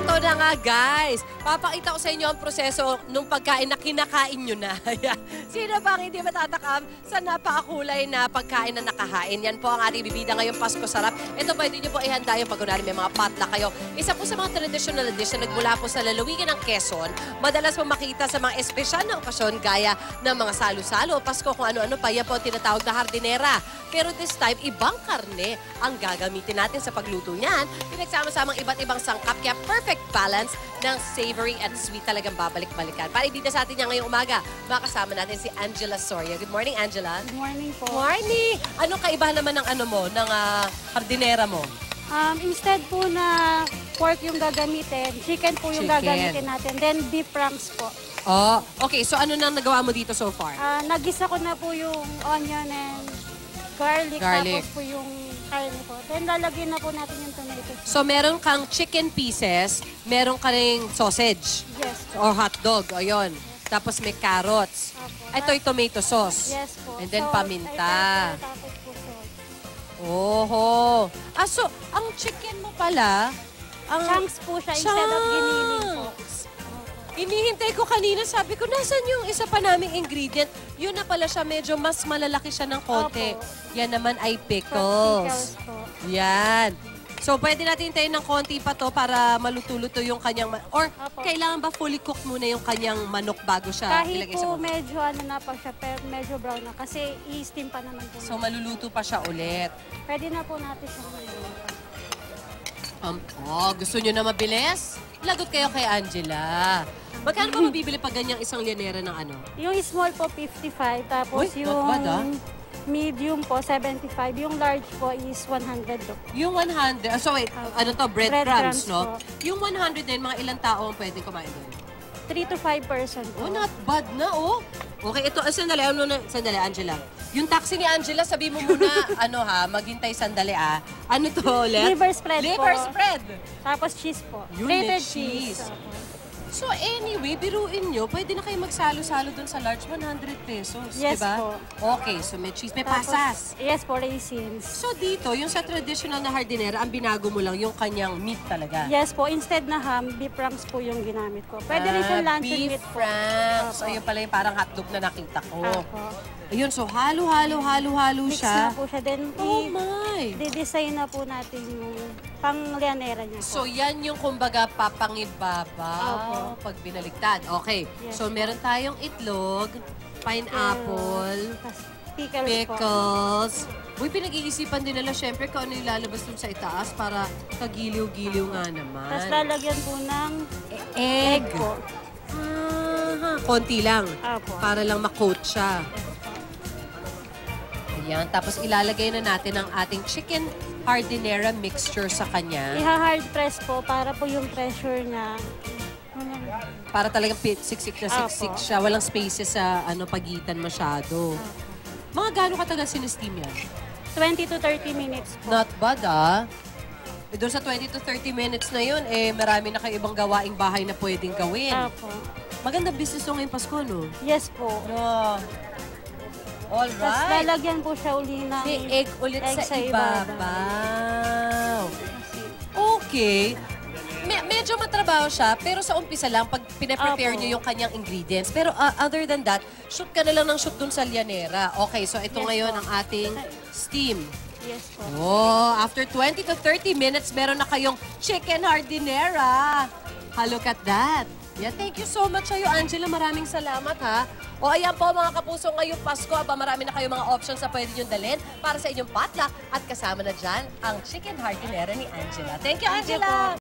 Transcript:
Eto na nga guys, papakita ko sa inyo ang proseso nung pagkain na kinakain nyo na. Sino ba ang hindi matatakam sa napakakulay na pagkain na nakahain? Yan po ang ating bibida ngayong Pasko Sarap. Ito pwede nyo po ihanda yung pag kunwari may mga potluck kayo. Isa po sa mga traditional dish na nagmula po sa lalawigan ng Quezon. Madalas po makita sa mga espesyal na okasyon gaya ng mga salo-salo, Pasko, kung ano-ano pa. Yan po tinatawag na hardinera. Pero this time, ibang karne ang gagamitin natin sa pagluto niyan. Pinagsama-samang iba't ibang sangkap, kaya perfect balance ng savory and sweet talagang babalik-balikan. Para ibida sa atin niya ngayong umaga, makasama natin si Angela Soria. Good morning, Angela. Good morning po. Morning! Anong kaibahan naman ng ano mo, ng ah, hardinera mo? Um, instead po na pork yung gagamitin, chicken po yung Chicken. gagamitin natin. Then beef franks po. Oh, okay. So ano nang nagawa mo dito so far? Ah, nagisa ko na po yung onion and garlic, Garlic. tapos po yung karne po. Then lalagyan na po natin yung tomato. So meron kang chicken pieces, meron ka ring sausage Yes po. or hot dog, ayun. Tapos may carrots. Opo. Ito yung tomato sauce. Yes po. And then Salt, paminta. ay, tapos po salt. Oho. Ah, so, ang chicken mo pala, ang Chunks po siya instead of giniling po. Inihintay ko kanina, sabi ko, nasan yung isa pa naming ingredient? Yun na pala siya, medyo mas malalaki siya ng konti. Opo. Yan naman ay Pickles pickles. po. Yan. So, pwede natin hintayin ng konti pa to para maluto-luto yung kanyang... ma- Or, Opo. kailangan ba fully cooked muna yung kanyang manok bago siya Kahit ilagay sa po manok? medyo ano na pa siya, pero medyo brown na. Kasi i-steam pa naman po. So, natin. maluluto pa siya ulit. Pwede na po natin siyang maluto. Um, oh, gusto nyo na mabilis? Lagot kayo kay Angela. Magkano ba mabibili pag ganyang isang lianera ng ano? Yung small po, 55. Tapos Uy, yung bad, ah. medium po, 75. Yung large po is 100 po. Yung 100, ah, so wait, Ah. ano to, breadcrumbs, Breadcrumbs no? po. Yung 100 na yun, mga ilang tao ang pwedeng kumain doon? 3 to 5 person po. Oh, not bad na, oh. Okay, ito, ah, sandali, ano na, sandali, Angela. Yung taxi ni Angela, sabi mo muna, ano ha, maghintay sandali ah. Ano to ulit? Liver spread Liver po. spread. Tapos cheese po. May Grated cheese. cheese. Opo. So anyway, biruin nyo, pwede na kayo magsalo-salo dun sa large 100 pesos, Yes di ba? po. Okay, so may cheese, may Tapos, pasas. Yes po, raisins. So dito, yung sa traditional na hardinera, ang binago mo lang yung kanyang meat talaga. Yes po, instead na ham, beef franks po yung ginamit ko. Pwede rin siyang Ah, luncheon beef meat po. franks. Opo. Ayun pala yung parang hotdog na nakita ko. Opo. Ayun, so halo-halo, halo-halo Mix siya. na po siya. Then, Oh i- my! de-design na po natin yung pang-lianera niya po. So yan yung kumbaga papangibabaw Opo. pag binaliktad. Okay, Yes. so meron tayong itlog, pineapple, Tapos pickles, pickles. Uy, pinag-iisipan din nila syempre kung ano yung lalabas dun sa itaas para kagiliw-giliw nga naman. Tapos lalagyan po ng egg. egg po. Ah, konti lang. Apo. Para lang makoat siya. Ayan, tapos ilalagay na natin ang ating chicken hardinera mixture sa kanya. Iha-hard press po para po yung pressure niya. Para talagang siksik na siksik siya. Walang spaces sa ano pagitan masyado. Mga gaano katagal sinesteam yan? 20 to 30 minutes po. Not bad ah. Eh, doon sa 20 to 30 minutes na yun, eh, marami na kayo ibang gawaing bahay na pwedeng gawin. Apo. Maganda business to ngayong Pasko, no? Yes po. No. All Tapos lalagyan po siya uli ng May egg ulit egg sa, ibabaw. Okay. Me- medyo matrabaho siya, pero sa umpisa lang, pag pinaprepare niyo yung kanyang ingredients. Pero uh, other than that, shoot ka na lang ng shoot dun sa lianera. Okay, so ito Yes ngayon po. ang ating steam. Yes po. Oh, after 20 to 30 minutes, meron na kayong chicken hardinera. Ha, look at that. Yeah, thank you so much sa'yo, Angela. Maraming salamat, ha? O ayan po, mga kapuso, ngayong Pasko, aba, marami na kayong mga options na pwede nyo dalhin para sa inyong potluck. At kasama na dyan ang chicken hardinera ni Angela. Thank you, Thank you Angela! po.